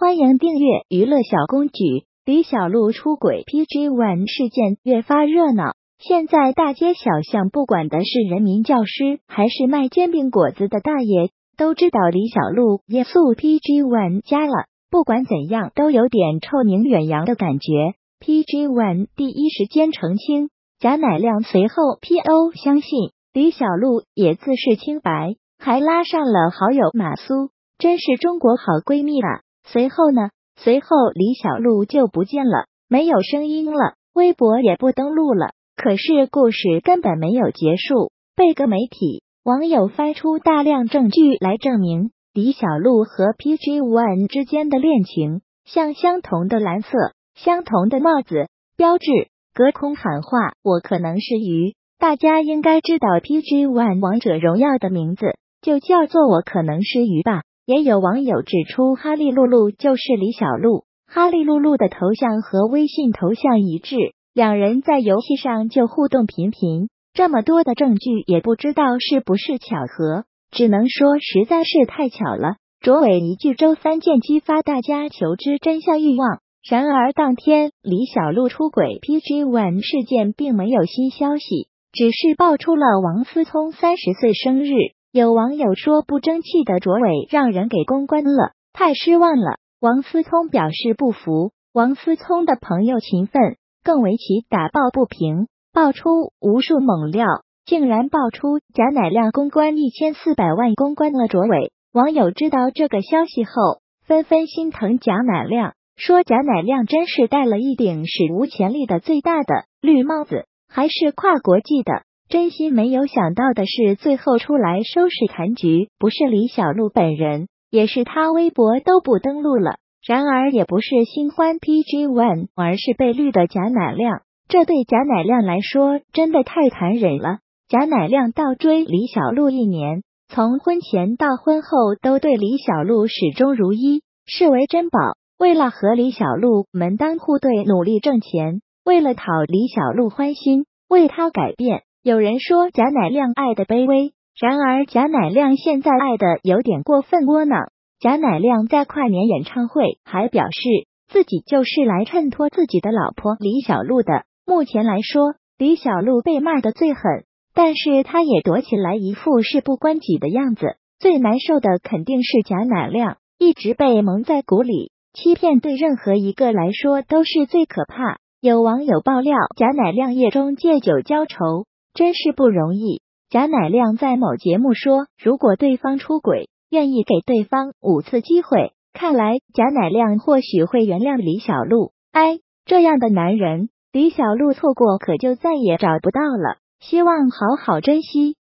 欢迎订阅娱乐小公举。李小璐出轨 PG One 事件越发热闹，现在大街小巷，不管的是人民教师，还是卖煎饼果子的大爷，都知道李小璐也诉 PG One 家了。不管怎样，都有点臭名远扬的感觉。PG One 第一时间澄清，贾乃亮随后 PO 相信李小璐也自视清白，还拉上了好友马苏，真是中国好闺蜜啊！随后呢？随后李小璐就不见了，没有声音了，微博也不登录了。可是故事根本没有结束，被个媒体网友翻出大量证据来证明李小璐和 PG One 之间的恋情，像相同的蓝色、相同的帽子标志，隔空喊话：“我可能是鱼。”大家应该知道 PG One 王者荣耀的名字，就叫做我可能是鱼吧。也有网友指出，哈利露露就是李小璐。哈利露露的头像和微信头像一致，两人在游戏上就互动频频。这么多的证据，也不知道是不是巧合，只能说实在是太巧了。卓伟一句周三见，激发大家求知真相欲望。然而，当天李小璐出轨 PG One 事件并没有新消息，只是爆出了王思聪三十岁生日。有网友说，不争气的卓伟让人给公关了，太失望了。王思聪表示不服。王思聪的朋友勤奋更为其打抱不平，爆出无数猛料，竟然爆出贾乃亮公关一千四百万公关了卓伟。网友知道这个消息后，纷纷心疼贾乃亮，说贾乃亮真是戴了一顶史无前例的最大的绿帽子，还是跨国际的。真心没有想到的是，最后出来收拾残局，不是李小璐本人，也是他微博都不登录了。然而，也不是新欢 PG One，而是被绿的贾乃亮。这对贾乃亮来说，真的太残忍了。贾乃亮倒追李小璐一年，从婚前到婚后，都对李小璐始终如一，视为珍宝。为了和李小璐门当户对，努力挣钱，为了讨李小璐欢心，为他改变。有人说贾乃亮爱的卑微，然而贾乃亮现在爱的有点过分窝囊。贾乃亮在跨年演唱会还表示自己就是来衬托自己的老婆李小璐的。目前来说，李小璐被骂的最狠，但是他也躲起来一副事不关己的样子。最难受的肯定是贾乃亮，一直被蒙在鼓里，欺骗对任何一个来说都是最可怕。有网友爆料，贾乃亮夜中借酒浇愁。真是不容易。贾乃亮在某节目说，如果对方出轨，愿意给对方五次机会。看来贾乃亮或许会原谅李小璐。哎，这样的男人，李小璐错过可就再也找不到了。希望好好珍惜。